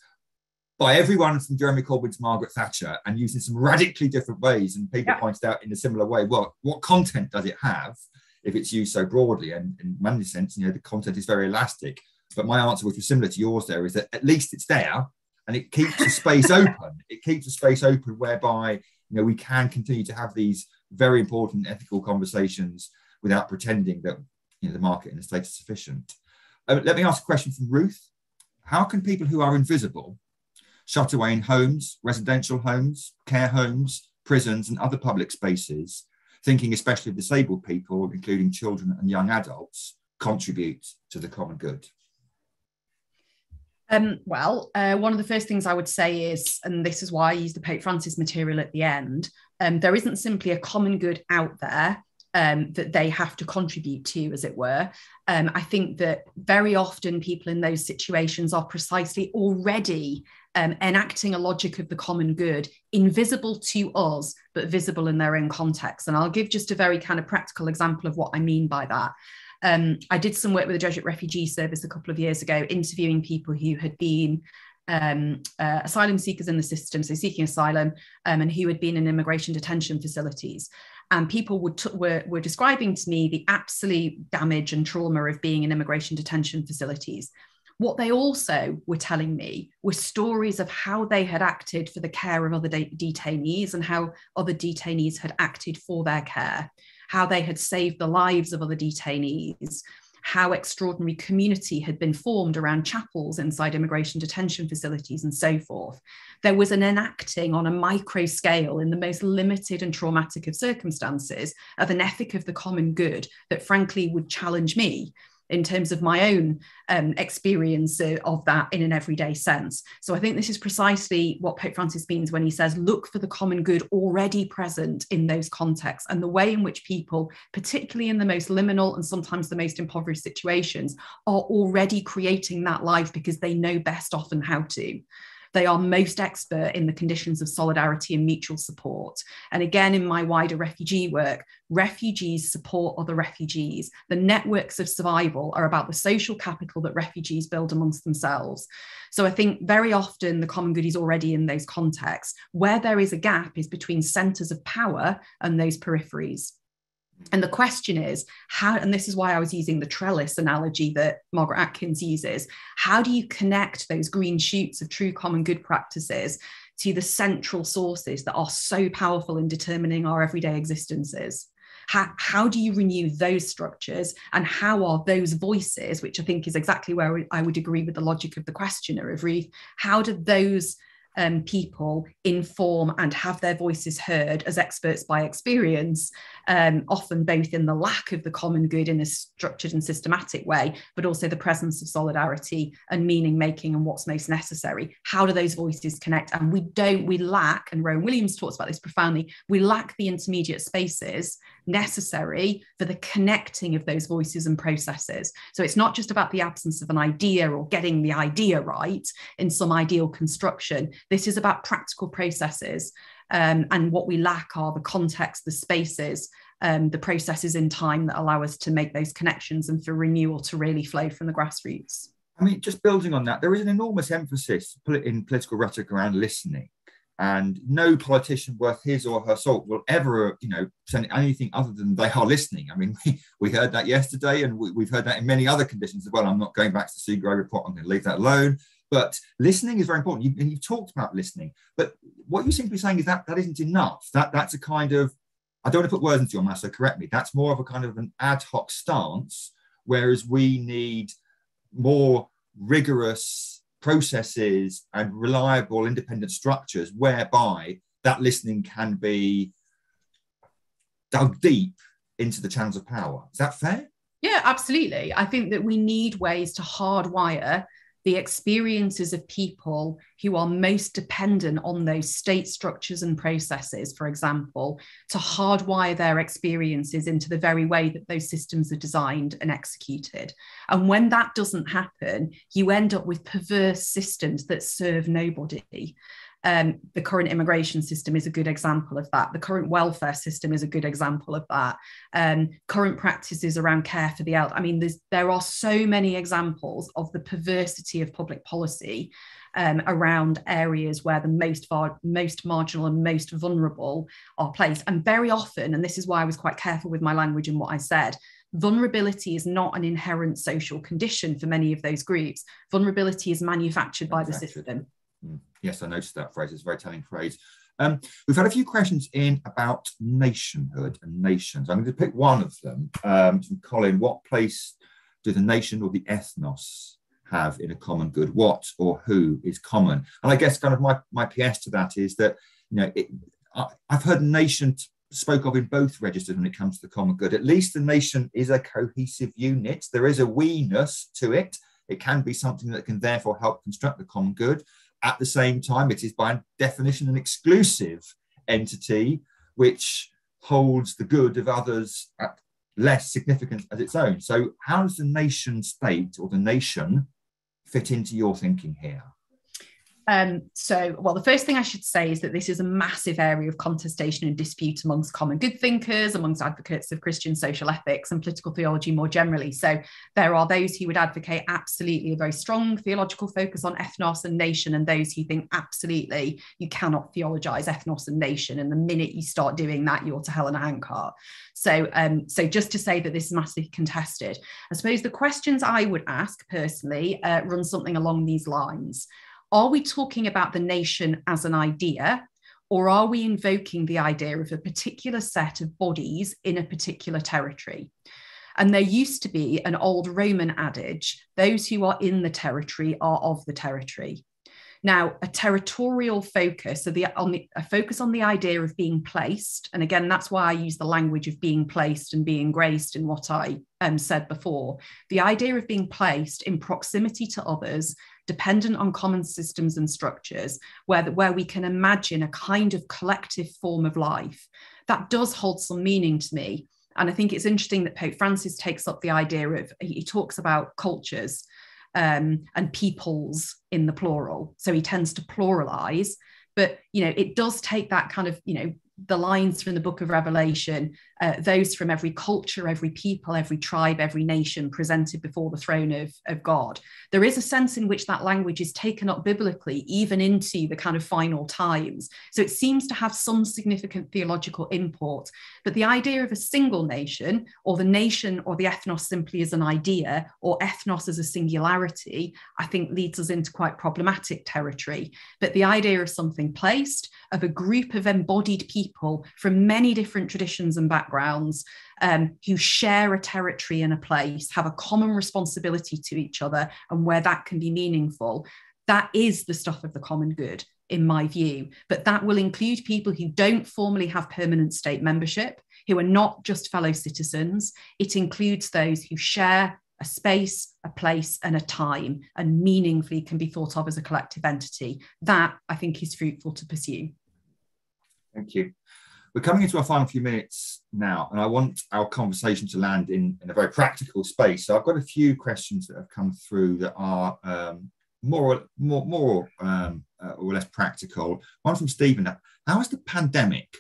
by everyone from Jeremy Corbyn to Margaret Thatcher and used in some radically different ways. And people yeah. pointed out in a similar way, well, what content does it have if it's used so broadly? And in many sense, you know, the content is very elastic. But my answer, which was similar to yours there, is that at least it's there. And and it keeps the space open. It keeps the space open whereby you know we can continue to have these very important ethical conversations without pretending that you know the market and the state is sufficient. Uh, let me ask a question from Ruth. How can people who are invisible, shut away in homes, residential homes, care homes, prisons, and other public spaces, thinking especially of disabled people, including children and young adults, contribute to the common good? Um, well, uh, one of the first things I would say is, and this is why I use the Pope Francis material at the end, um, there isn't simply a common good out there um, that they have to contribute to, as it were. Um, I think that very often people in those situations are precisely already um, enacting a logic of the common good, invisible to us, but visible in their own context. And I'll give just a very kind of practical example of what I mean by that. Um, I did some work with the Jesuit Refugee Service a couple of years ago, interviewing people who had been um, uh, asylum seekers in the system, so seeking asylum, um, and who had been in immigration detention facilities. And people would t- were, were describing to me the absolute damage and trauma of being in immigration detention facilities. What they also were telling me were stories of how they had acted for the care of other de- detainees and how other detainees had acted for their care how they had saved the lives of other detainees, how extraordinary community had been formed around chapels inside immigration detention facilities and so forth. There was an enacting on a micro scale in the most limited and traumatic of circumstances of an ethic of the common good that frankly would challenge me in terms of my own um, experience of that in an everyday sense. So I think this is precisely what Pope Francis means when he says, look for the common good already present in those contexts and the way in which people, particularly in the most liminal and sometimes the most impoverished situations, are already creating that life because they know best often how to. They are most expert in the conditions of solidarity and mutual support. And again, in my wider refugee work, refugees support other refugees. The networks of survival are about the social capital that refugees build amongst themselves. So I think very often the common good is already in those contexts. Where there is a gap is between centres of power and those peripheries. And the question is how, and this is why I was using the trellis analogy that Margaret Atkins uses how do you connect those green shoots of true common good practices to the central sources that are so powerful in determining our everyday existences? How, how do you renew those structures and how are those voices, which I think is exactly where I would agree with the logic of the questioner of Ruth, how do those um, people inform and have their voices heard as experts by experience, um, often both in the lack of the common good in a structured and systematic way, but also the presence of solidarity and meaning making and what's most necessary. How do those voices connect? And we don't, we lack, and Rowan Williams talks about this profoundly, we lack the intermediate spaces necessary for the connecting of those voices and processes. So it's not just about the absence of an idea or getting the idea right in some ideal construction. This is about practical processes. Um, and what we lack are the context, the spaces, um, the processes in time that allow us to make those connections and for renewal to really flow from the grassroots. I mean, just building on that, there is an enormous emphasis in political rhetoric around listening and no politician worth his or her salt will ever you know send anything other than they are listening i mean we, we heard that yesterday and we, have heard that in many other conditions as well i'm not going back to the Sue Gray report i'm going to leave that alone but listening is very important you, and you've talked about listening but what you seem to be saying is that that isn't enough that that's a kind of i don't want to put words into your mouth so correct me that's more of a kind of an ad hoc stance whereas we need more rigorous processes and reliable independent structures whereby that listening can be dug deep into the channels of power. Is that fair? Yeah, absolutely. I think that we need ways to hardwire the experiences of people who are most dependent on those state structures and processes, for example, to hardwire their experiences into the very way that those systems are designed and executed. And when that doesn't happen, you end up with perverse systems that serve nobody. Um, the current immigration system is a good example of that. The current welfare system is a good example of that. Um, current practices around care for the elderly. I mean, there are so many examples of the perversity of public policy um, around areas where the most far, most marginal and most vulnerable are placed. And very often, and this is why I was quite careful with my language and what I said, vulnerability is not an inherent social condition for many of those groups. Vulnerability is manufactured by the system. Mm. Yes, I noticed that phrase. It's a very telling phrase. Um, we've had a few questions in about nationhood and nations. I'm going to pick one of them um, from Colin. What place do the nation or the ethnos have in a common good? What or who is common? And I guess kind of my, my PS to that is that, you know, it, I, have heard nation spoke of in both registers when it comes to the common good. At least the nation is a cohesive unit. There is a we-ness to it. It can be something that can therefore help construct the common good. At the same time, it is by definition an exclusive entity which holds the good of others at less significance as its own. So, how does the nation state or the nation fit into your thinking here? Um, so, well, the first thing I should say is that this is a massive area of contestation and dispute amongst common good thinkers, amongst advocates of Christian social ethics and political theology more generally. So, there are those who would advocate absolutely a very strong theological focus on ethnos and nation, and those who think absolutely you cannot theologize ethnos and nation. And the minute you start doing that, you're to hell in a handcart. So, um, so just to say that this is massively contested, I suppose the questions I would ask personally uh, run something along these lines. Are we talking about the nation as an idea, or are we invoking the idea of a particular set of bodies in a particular territory? And there used to be an old Roman adage those who are in the territory are of the territory. Now, a territorial focus, so the, on the, a focus on the idea of being placed, and again, that's why I use the language of being placed and being graced in what I um, said before. The idea of being placed in proximity to others, dependent on common systems and structures, where, where we can imagine a kind of collective form of life, that does hold some meaning to me. And I think it's interesting that Pope Francis takes up the idea of, he talks about cultures um, and peoples in the plural. So he tends to pluralize, but you know, it does take that kind of, you know, the lines from the book of Revelation, uh, those from every culture, every people, every tribe, every nation presented before the throne of, of God. There is a sense in which that language is taken up biblically, even into the kind of final times. So it seems to have some significant theological import. But the idea of a single nation, or the nation or the ethnos simply as an idea, or ethnos as a singularity, I think leads us into quite problematic territory. But the idea of something placed, of a group of embodied people from many different traditions and backgrounds um, who share a territory and a place, have a common responsibility to each other, and where that can be meaningful. That is the stuff of the common good, in my view. But that will include people who don't formally have permanent state membership, who are not just fellow citizens. It includes those who share a space, a place, and a time, and meaningfully can be thought of as a collective entity. That I think is fruitful to pursue. Thank you. We're coming into our final few minutes now, and I want our conversation to land in, in a very practical space. So I've got a few questions that have come through that are um, more, more, more um, uh, or less practical. One from Stephen. How has the pandemic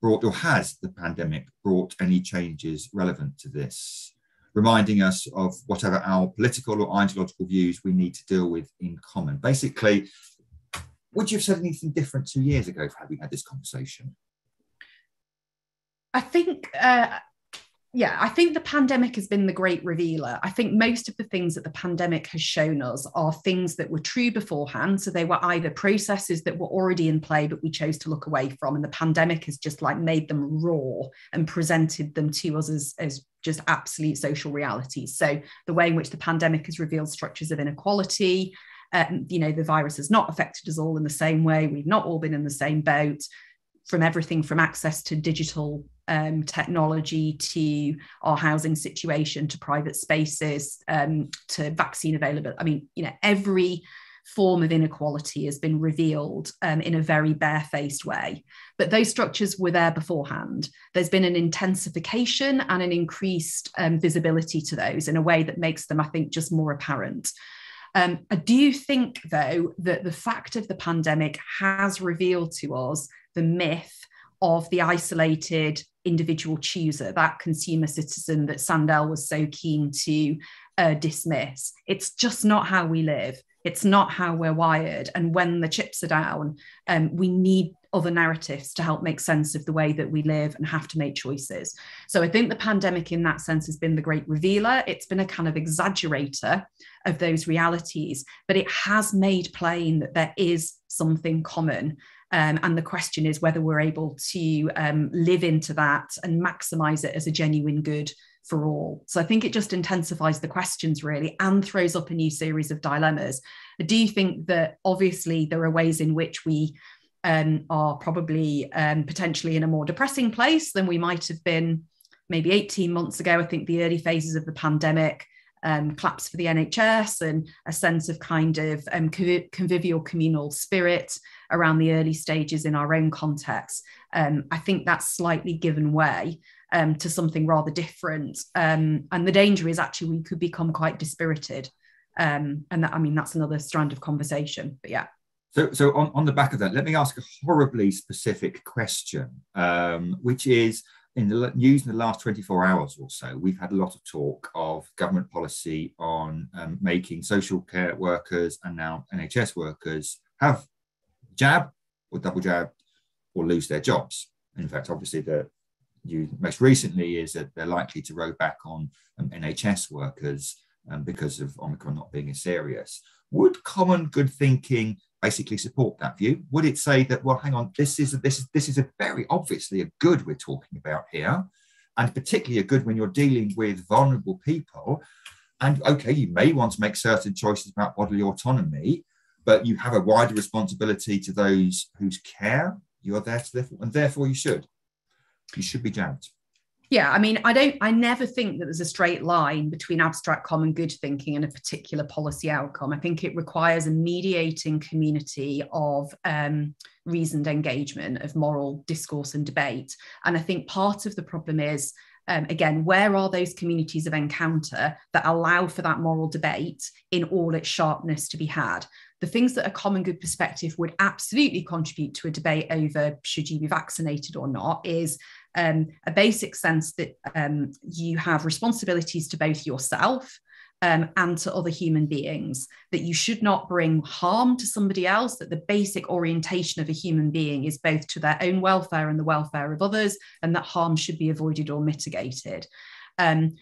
brought, or has the pandemic brought any changes relevant to this? reminding us of whatever our political or ideological views we need to deal with in common. Basically, would you have said anything different two years ago for having had this conversation? I think, uh, yeah, I think the pandemic has been the great revealer. I think most of the things that the pandemic has shown us are things that were true beforehand. So they were either processes that were already in play, but we chose to look away from. And the pandemic has just like made them raw and presented them to us as, as just absolute social realities. So the way in which the pandemic has revealed structures of inequality, um, you know, the virus has not affected us all in the same way. We've not all been in the same boat from everything from access to digital um, technology to our housing situation to private spaces um, to vaccine availability. I mean, you know, every form of inequality has been revealed um, in a very barefaced way. But those structures were there beforehand. There's been an intensification and an increased um, visibility to those in a way that makes them, I think, just more apparent. Um, I do think, though, that the fact of the pandemic has revealed to us the myth of the isolated individual chooser, that consumer citizen that Sandel was so keen to uh, dismiss. It's just not how we live. It's not how we're wired. And when the chips are down, um, we need other narratives to help make sense of the way that we live and have to make choices. So I think the pandemic, in that sense, has been the great revealer. It's been a kind of exaggerator of those realities, but it has made plain that there is something common. Um, and the question is whether we're able to um, live into that and maximize it as a genuine good for all. So I think it just intensifies the questions really and throws up a new series of dilemmas. I do think that obviously there are ways in which we um, are probably um, potentially in a more depressing place than we might have been maybe 18 months ago. I think the early phases of the pandemic um, claps for the NHS and a sense of kind of um, convivial communal spirit around the early stages in our own context. Um, I think that's slightly given way um, to something rather different. Um, and the danger is actually we could become quite dispirited. Um, and that, I mean, that's another strand of conversation, but yeah. So, so on, on the back of that, let me ask a horribly specific question, which is in the news in the last 24 hours or so, we've had a lot of talk of government policy on um, making social care workers and now NHS workers have jab or double jab or lose their jobs. In fact, obviously, the news most recently is that they're likely to row back on um, NHS workers um, because of Omicron not being as serious. Would common good thinking basically support that view? Would it say that, well, hang on, this is a, this is this is a very obviously a good we're talking about here, and particularly a good when you're dealing with vulnerable people. And okay, you may want to make certain choices about bodily autonomy, but you have a wider responsibility to those whose care you are there to live, and therefore you should. You should be jabbed yeah i mean i don't i never think that there's a straight line between abstract common good thinking and a particular policy outcome i think it requires a mediating community of um, reasoned engagement of moral discourse and debate and i think part of the problem is um, again, where are those communities of encounter that allow for that moral debate in all its sharpness to be had? The things that a common good perspective would absolutely contribute to a debate over should you be vaccinated or not is um, a basic sense that um, you have responsibilities to both yourself um, and to other human beings, that you should not bring harm to somebody else, that the basic orientation of a human being is both to their own welfare and the welfare of others, and that harm should be avoided or mitigated. Um,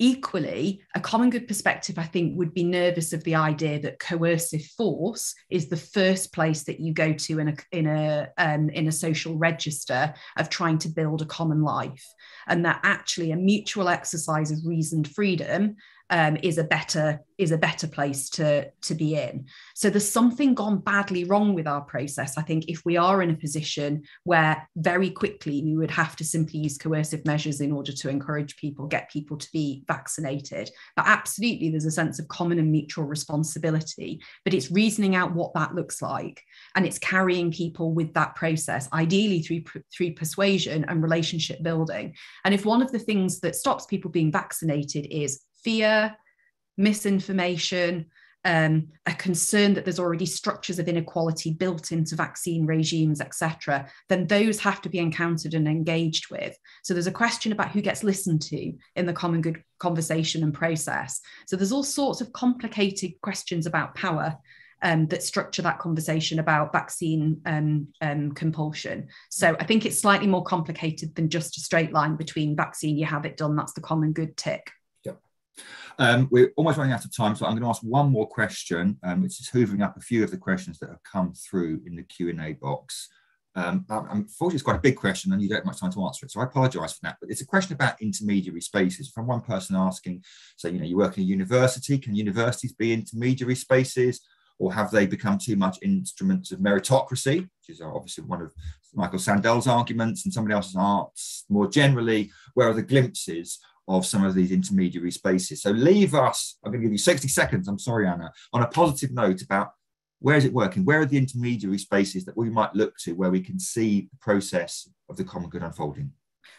Equally, a common good perspective, I think, would be nervous of the idea that coercive force is the first place that you go to in a in a um, in a social register of trying to build a common life, and that actually a mutual exercise of reasoned freedom um, is a better is a better place to to be in. So there's something gone badly wrong with our process. I think if we are in a position where very quickly we would have to simply use coercive measures in order to encourage people get people to be vaccinated. But absolutely there's a sense of common and mutual responsibility but it's reasoning out what that looks like and it's carrying people with that process ideally through through persuasion and relationship building. And if one of the things that stops people being vaccinated is fear, misinformation, um, a concern that there's already structures of inequality built into vaccine regimes, etc., then those have to be encountered and engaged with. So there's a question about who gets listened to in the common good conversation and process. So there's all sorts of complicated questions about power. Um, that structure that conversation about vaccine um, um, compulsion. So I think it's slightly more complicated than just a straight line between vaccine, you have it done, that's the common good tick. Um, we're almost running out of time, so I'm going to ask one more question, um, which is hoovering up a few of the questions that have come through in the Q&A box. Um, unfortunately, it's quite a big question and you don't have much time to answer it, so I apologise for that. But it's a question about intermediary spaces. From one person asking, so, you know, you work in a university, can universities be intermediary spaces? Or have they become too much instruments of meritocracy, which is obviously one of Michael Sandel's arguments and somebody else's arts more generally? Where are the glimpses of some of these intermediary spaces. So leave us, I'm going to give you 60 seconds, I'm sorry, Anna, on a positive note about where is it working? Where are the intermediary spaces that we might look to where we can see the process of the common good unfolding?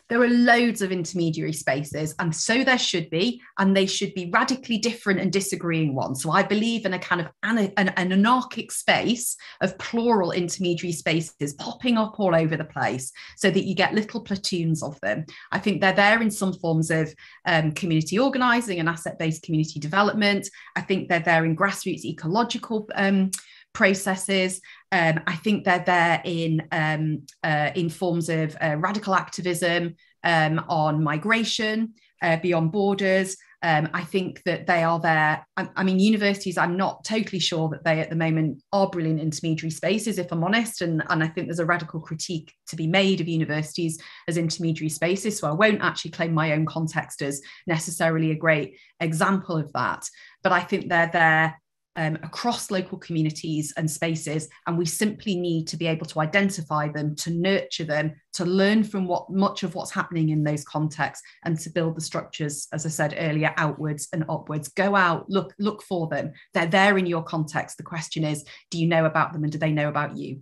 There are loads of intermediary spaces, and so there should be, and they should be radically different and disagreeing ones. So I believe in a kind of an, an, an anarchic space of plural intermediary spaces popping up all over the place so that you get little platoons of them. I think they're there in some forms of um, community organizing and asset based community development. I think they're there in grassroots ecological. Um, processes. Um, I think they're there in um, uh, in forms of uh, radical activism um, on migration uh, beyond borders. Um, I think that they are there. I, I, mean, universities, I'm not totally sure that they at the moment are brilliant intermediary spaces, if I'm honest. And, and I think there's a radical critique to be made of universities as intermediary spaces. So I won't actually claim my own context as necessarily a great example of that. But I think they're there um, across local communities and spaces. And we simply need to be able to identify them, to nurture them, to learn from what much of what's happening in those contexts, and to build the structures, as I said earlier, outwards and upwards. Go out, look, look for them. They're there in your context. The question is, do you know about them and do they know about you?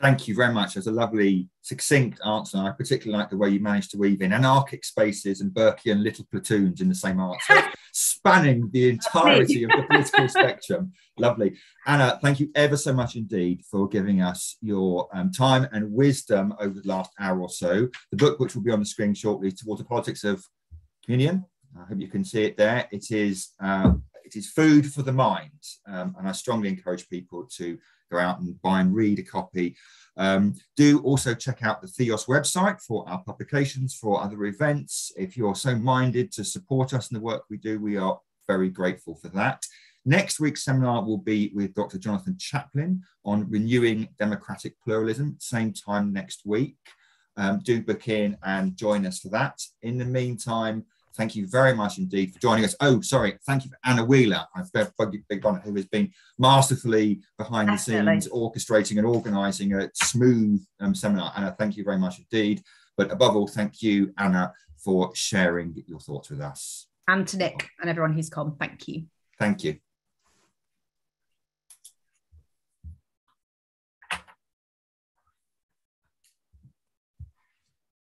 Thank you very much. That's a lovely, succinct answer. I particularly like the way you managed to weave in anarchic spaces and Burkean little platoons in the same answer, spanning the entirety of the political spectrum. Lovely. Anna, thank you ever so much indeed for giving us your um, time and wisdom over the last hour or so. The book, which will be on the screen shortly, Towards the Politics of Communion. I hope you can see it there. It is, uh, it is food for the mind. Um, and I strongly encourage people to go out and buy and read a copy. Um, do also check out the Theos website for our publications, for other events. If you're so minded to support us in the work we do, we are very grateful for that. Next week's seminar will be with Dr. Jonathan Chaplin on renewing democratic pluralism, same time next week. Um, do book in and join us for that. In the meantime, Thank you very much indeed for joining us. Oh, sorry. Thank you for Anna Wheeler, I've big one who has been masterfully behind Absolutely. the scenes, orchestrating and organising a smooth um, seminar. Anna, thank you very much indeed. But above all, thank you, Anna, for sharing your thoughts with us. And to Nick and everyone who's come. Thank you. Thank you.